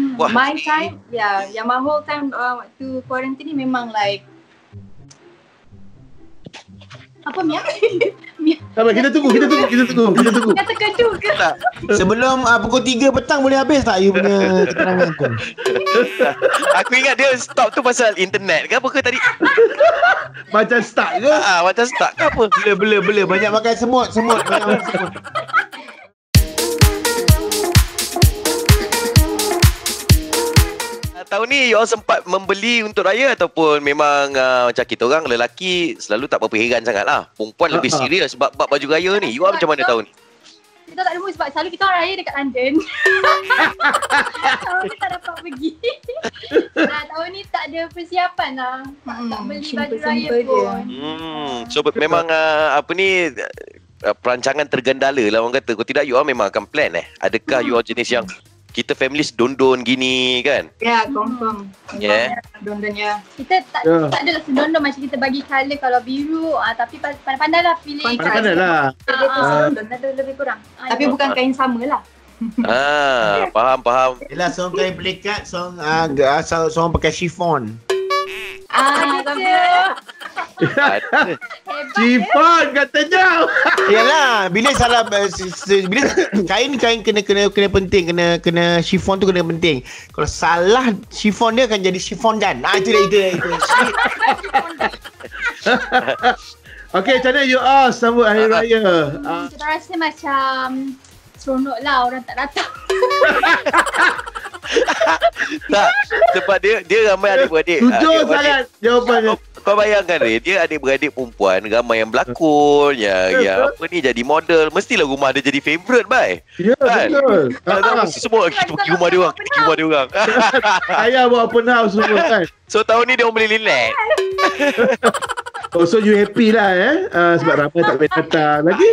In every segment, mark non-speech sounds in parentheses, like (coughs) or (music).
Wah, My time, yeah, yang my whole time uh, waktu quarantine ni memang like apa Mia? (laughs) Sabar, kita tunggu, kita tunggu, kita tunggu, kita tunggu. Kata kedu ke? tak. Sebelum uh, pukul 3 petang boleh habis tak you punya keterangan tu? (laughs) Aku ingat dia stop tu pasal internet ke apa ke tadi? Macam start ke? Ah, macam start ke apa? Bela, bela, bela. Banyak makan semut, semut. Banyak makan semut. Tahun ni you all sempat membeli untuk raya ataupun memang uh, macam kita orang lelaki selalu tak berapa heran sangat lah. Perempuan lebih Ah, ah. serius sebab bab baju raya ni. You all macam mana tahun ni? Kita tak ada mood sebab selalu kita orang raya dekat London. (laughs) tahun ni tak dapat pergi. nah, (laughs) tahun ni tak ada persiapan lah. Tak, tak Hmm, beli baju raya. Ah. pun. Hmm, so memang uh, apa ni uh, perancangan tergendala lah orang kata. Kalau tidak you all memang akan plan eh. Adakah you all jenis yang kita families don-don gini kan? Ya, yeah, confirm. Yeah. Don-don ya. Kita tak Ya. tak adalah sedondon macam kita bagi colour kalau biru ah tapi pa- pandai-pandai lah pilih. Pandai-pandai lah. Dia tu Ah. sedondon ada lebih kurang. Tapi bukan kain sama lah. Ah, faham faham. Yelah, seorang kain pelikat, seorang, uh, asal seorang pakai chiffon. Ah, je. (laughs) Hebat Cifan katanya. Yalah, bila salah uh, bila (coughs) kain kain kena kena kena penting, kena kena chiffon tu kena penting. Kalau salah chiffon dia akan jadi chiffon dan. Ah itu dia itu dia itu. (laughs) Okey, macam mana you all sambut hari raya? Ah, Kita rasa macam seronok lah orang tak datang. (laughs) Tak, sebab dia dia ramai adik-beradik. Tujuh Adik-beradik. sangat jawapannya. Kau, bayangkan dia, dia adik-beradik perempuan, ramai yang berlakon, yang, yang apa ni jadi model. Mestilah rumah dia jadi favourite, bai. Ya, Kan? betul. Tak tahu Ah, mesti semua kita pergi rumah dia orang, kita pergi rumah dia orang. (laughs) (laughs) Ayah buat open house semua kan. so tahun ni dia orang boleh relax. (laughs) Oh, so you happy lah eh? Uh, sebab ramai tak boleh datang. Lagi,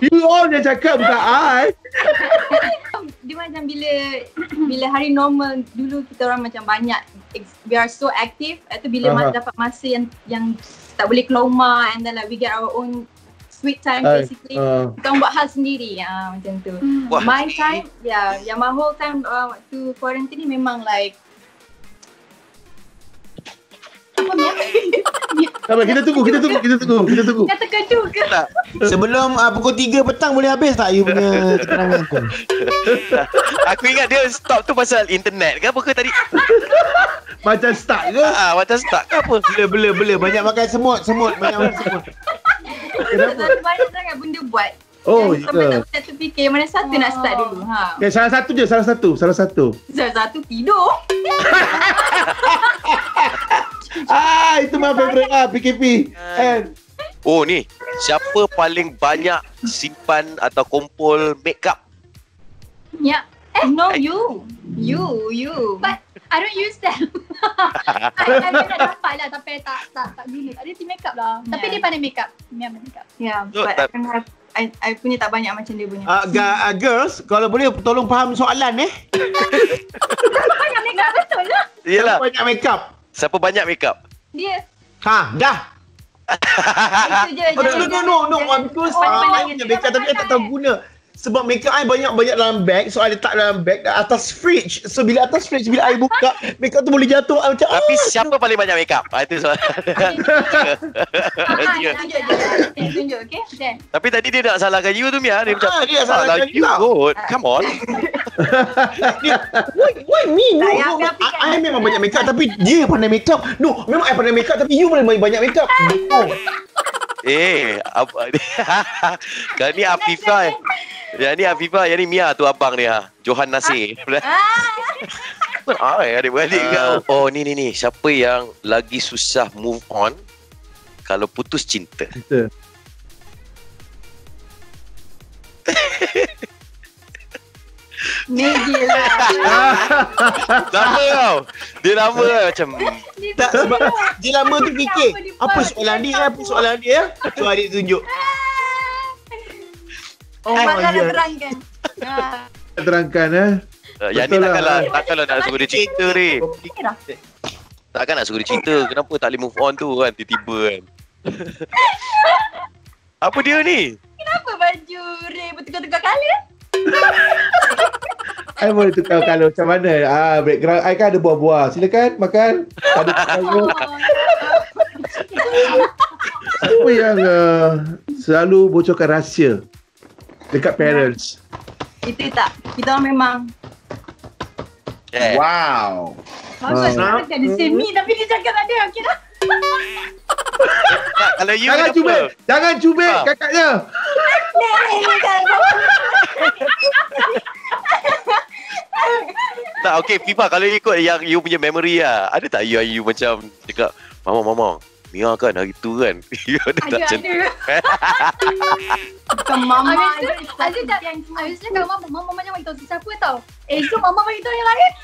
you all yang cakap bukan I. Dia macam bila (clears throat) bila hari normal dulu kita orang macam banyak we are so active. Itu bila mas, dapat masa yang yang tak boleh keluar rumah and then like we get our own sweet time Ay, basically. ah. kita buat hal sendiri ah macam tu. Wah. my time yeah yang my whole time uh, waktu quarantine ni memang like Sabar, kita tunggu, kita tunggu, kita tunggu, kita tunggu. kata kedu ke Tak, Sebelum uh, pukul 3 petang boleh habis tak you punya keterangan tu? (laughs) aku ingat dia stop tu pasal internet ke apa ke tadi? (laughs) Macam start ke? Ah, macam start ke apa? Bela bela bela banyak makan semut semut banyak makan semut. Kenapa? banyak sangat benda buat Oh, Dan sampai tak tak terfikir mana satu nak start dulu ha Okay, salah satu je, salah satu, salah satu. Salah satu tidur (laughs) Ah, itu my favourite lah, PKP. Kan? Oh ni, siapa paling banyak simpan atau kumpul makeup? Ya. Eh, no, you. You, you. But I don't use them. (laughs) I, I pernah dapat lah tapi tak tak tak guna. Tak ada team makeup lah. Tapi dia pandai makeup. Dia pandai makeup. Yeah, So, but tak- I, have, I, I punya tak banyak macam dia punya. Uh, ga- uh, girls, kalau boleh tolong faham soalan eh. (laughs) banyak makeup betul lah. Yelah, Banyak makeup. Siapa banyak makeup? Dia. Ha, dah. Itu je. Oh, no, no, no, no, no, because uh, I punya makeup tapi I tak tahu guna. Sebab makeup I banyak-banyak dalam bag, so I letak dalam bag dah atas fridge. So bila atas fridge, bila I buka, makeup tu boleh jatuh. I macam, Tapi ah, siapa paling banyak makeup? Ah, itu soalan. Ah, tunjuk. Okay, tunjuk, okay? Tapi tadi dia nak salahkan you tu Mia. Dia macam, Ah, dia nak salahkan "Salah you kau." kot. Come on. (laughs) why, why me? No, Tak, no, kan. I, memang banyak makeup tapi dia pandai makeup. No, memang I pandai makeup tapi you paling banyak makeup. No. Eh, apa Kali ni (laughs) Afifah. eh. Yang ni Afifah, yang ni Mia tu abang dia. Johan Nasir. Ah, adik-beradik (laughs) Ah. kau. Oh, ni ni ni. Siapa yang lagi susah move on kalau putus cinta? Kita. Maggie lah. (laughs) Lama tau. Dia lama lah macam Tak sebab dia lama tu fikir apa soalan dia apa soalan dia so adik tunjuk oh Abang dah ya terangkan. (laughs) Terangkan eh. uh, yang ni Betul lah. takkanlah takkanlah nak suruh dia cerita ni. Takkan nak suruh dia cerita kenapa tak boleh move on tu kan tiba-tiba kan. (laughs) Apa dia ni? Kenapa baju Ray bertukar-tukar colour? I boleh tukar kalau macam mana. Ah, background I kan ada buah-buah. Silakan makan. Ada. Siapa yang uh, selalu bocorkan rahsia dekat parents? Kita tak. Kita orang memang Eh, Wow. Ah. uh, ada semi tapi dia cakap tak ada. Okay lah. kalau you Jangan cubit. Jangan cubit Ah. kakaknya. Tak, okay FIFA kalau ikut yang you punya memory lah. Ada tak you, you macam cakap, Mama, Mama, Mia kan hari tu kan. (laughs) You ada tak Ada, macam ada. bukan mama. Habis tu, habis tu habis tu kalau mama, mama macam bagi tahu siapa tau. Eh, so mama bagi tahu yang lain. (laughs)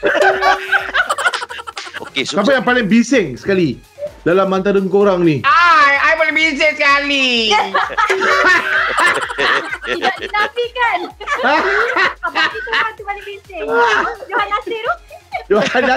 Okay, so Siapa yang paling bising sekali dalam antara korang ni? Ai, I boleh bising sekali. Tidak dinafikan. Abang kita orang tu paling bising. Johan Nasir tu. Johanna.